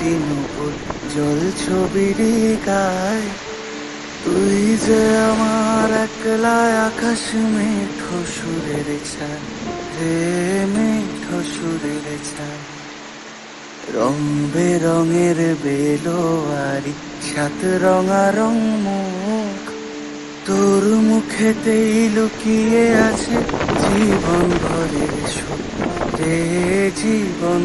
বৃষ্টি নুপুর জল ছবির গায়। তুই যে আমার একলা আকাশ মেঠো সুরের ছায়, হে মেঠো সুরের ছায়। রং বেরঙের বেলোয়ারি, সাত রঙা রং মুখ। তোর মুখেতেই লুকিয়ে আছে জীবন ভরে সুখ। রে জীবন